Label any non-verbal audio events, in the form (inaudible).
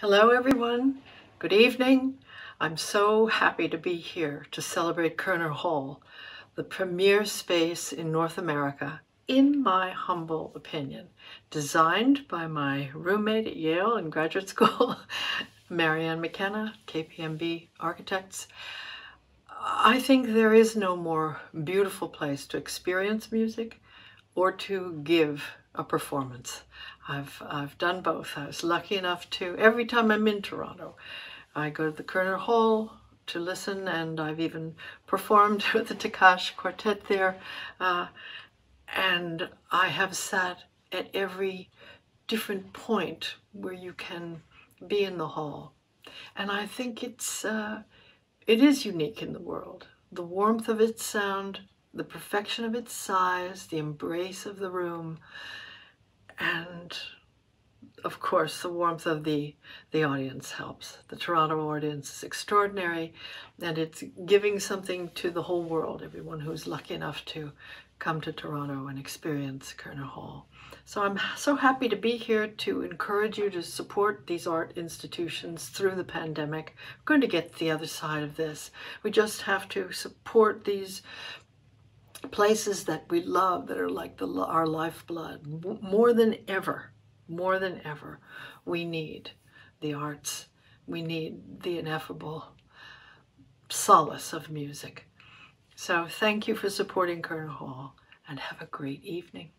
Hello everyone, good evening. I'm so happy to be here to celebrate Koerner Hall, the premier space in North America, in my humble opinion, designed by my roommate at Yale in graduate (laughs) school, Marianne McKenna, KPMB Architects. I think there is no more beautiful place to experience music or to give a performance. I've, I've done both. I was lucky enough to, every time I'm in Toronto, I go to the Koerner Hall to listen and I've even performed (laughs) with the Takács Quartet there. Uh, and I have sat at every different point where you can be in the hall. And I think it's, uh, it is unique in the world. The warmth of its sound, the perfection of its size, the embrace of the room, and of course the warmth of the the audience helps. The toronto audience is extraordinary and it's giving something to the whole world everyone who's lucky enough to come to toronto and experience koerner hall. So i'm so happy to be here to encourage you to support these art institutions through the pandemic. We're going to get the other side of this. We just have to support these places that we love that are like the, our lifeblood. More than ever more than ever we need the arts. We need the ineffable solace of music. So thank you for supporting Koerner Hall and have a great evening